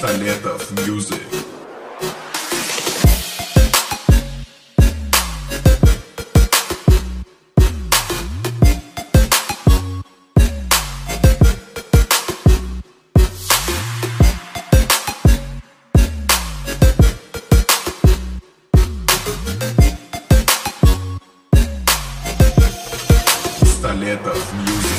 Столетов Мьюзик. Столетов Мьюзик.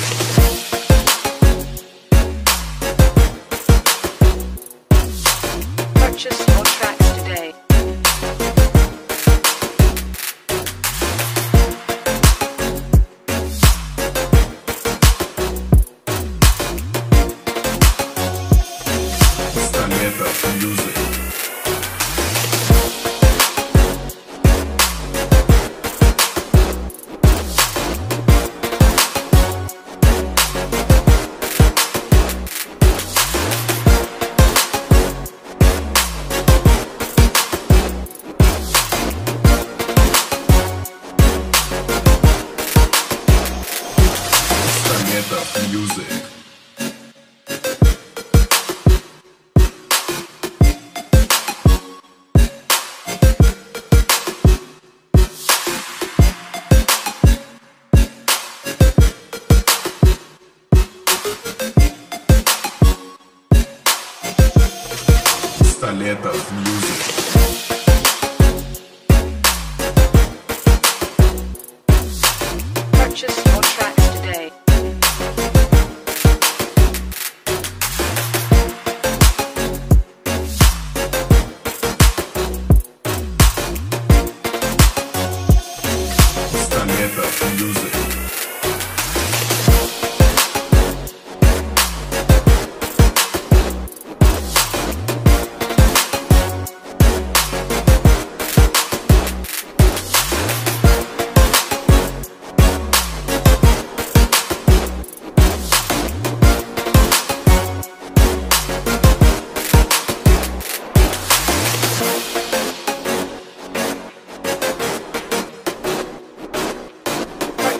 Music. Of Music. Purchase your tracks today. Of Music.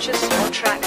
Purchase your tracks